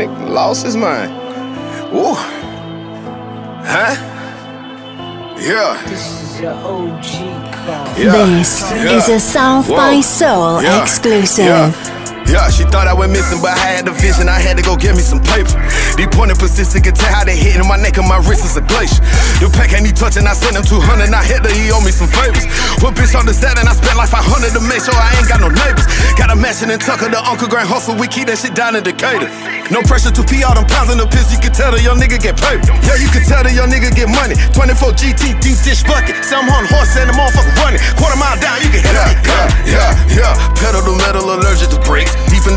nigga lost his mind. Woo. Huh? Yeah. This is your OG call. Yeah. This Yeah. is a South Whoa. by Sole Yeah. exclusive. Yeah. She thought I went missing, but I had the vision. I had to go get me some paper. These pointing persistent can tell how they hitting my neck and my wrist is a glacier. The pack ain't he touching, I sent him 200. I hit her, he owe me some favors. Put bitch on the set and I spent like 500 to make sure I ain't got no neighbors. Got a mansion in Tucker, the Uncle Grand hustle. We keep that shit down in Decatur. No pressure to pee all them pounds in the piss. You can tell the young nigga get paper. Yeah, you can tell the young nigga get money. 24 GT deep dish bucket. Some on horse and the motherfucker running.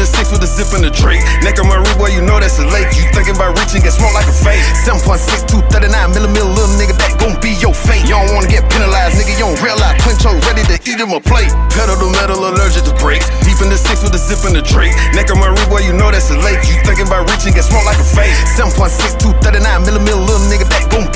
The six with a zip in the Drake. Neck of my boy, you know that's a lake. You thinking about reaching, get smoked like a fake. 7.6, 239 millimeter, little nigga, that gon' be your fate. You don't wanna get penalized, nigga, you don't realize. Quincho ready to eat him a plate. Pedal to metal, allergic to brakes. Deep in the six with a zip in the Drake. Neck of my boy, you know that's a lake. You thinking about reaching, get smoked like a fake. 7.6, 239 millimeter, little nigga, that gon'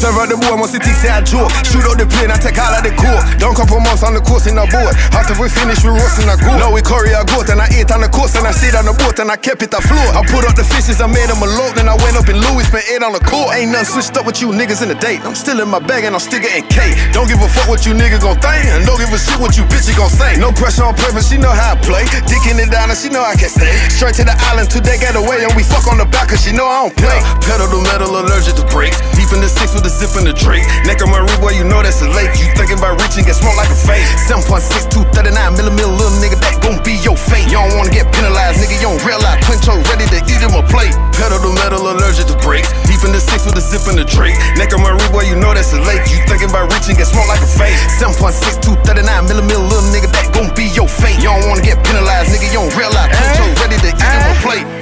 Serve out the boy, once it takes out jaw. Shoot up the plane, I take all of the core. Don't from months on the course in the board. After we finish, we roasting a goat. No, we curry a goat, and I ate on the course, and I stayed on the boat, and I kept it afloat. I put up the fishes, I made them a load, then I went up in Louis, spent eight on the court. Ain't nothing switched up with you niggas in the date. I'm still in my bag, and I'm still getting K. Don't give a fuck what you niggas gon' think, and don't give a shit what you bitches gon' say. No pressure on purpose, she know how I play. Dicking it down, and she know I can stay. Straight to the island, they get away, and we fuck on the back, cause she know I don't play. Pedal to metal, allergic to brakes. In the six with a zip in the Drake. Neck of my boy, you know that's a lake. You thinking about reaching, get smoked like a fake. 7.6, 239 millimeter, little nigga, that gon' be your fate. You don't wanna get penalized, nigga, you don't realize. Quincho ready to eat him a plate. Pedal to metal, allergic to brakes. Deep in the six with a zip in the Drake. Neck of my boy, you know that's a lake. You thinking about reaching, get smoked like a fake. 7.6, 239 millimeter, little nigga, that gon' be your fate. You don't wanna get penalized, nigga, you don't realize. Quincho ready to eat him a plate.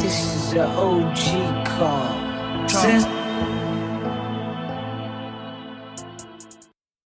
This is your OG call. Since